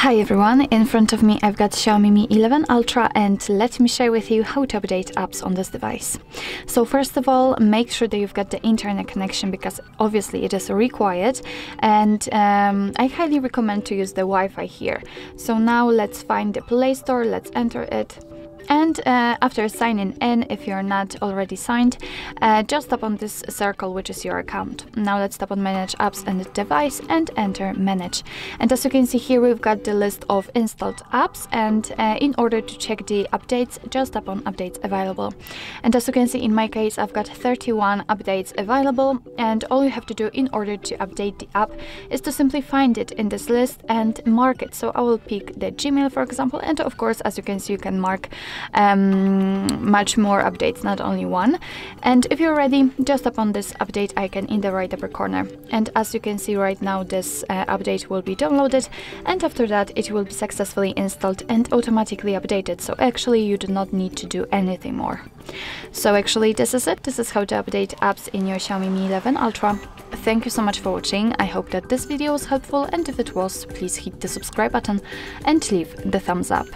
Hi everyone, in front of me I've got Xiaomi Mi 11 Ultra and let me share with you how to update apps on this device. So first of all, make sure that you've got the internet connection because obviously it is required and um, I highly recommend to use the Wi-Fi here. So now let's find the Play Store, let's enter it and uh, after signing in, if you're not already signed, uh, just tap on this circle, which is your account. Now let's tap on Manage Apps and Device and enter Manage. And as you can see here, we've got the list of installed apps. And uh, in order to check the updates, just tap on Updates Available. And as you can see, in my case, I've got 31 updates available. And all you have to do in order to update the app is to simply find it in this list and mark it. So I will pick the Gmail, for example. And of course, as you can see, you can mark um, much more updates, not only one. And if you're ready, just tap on this update icon in the right upper corner. And as you can see right now, this uh, update will be downloaded and after that it will be successfully installed and automatically updated. So actually you do not need to do anything more. So actually this is it. This is how to update apps in your Xiaomi Mi 11 Ultra. Thank you so much for watching. I hope that this video was helpful and if it was, please hit the subscribe button and leave the thumbs up.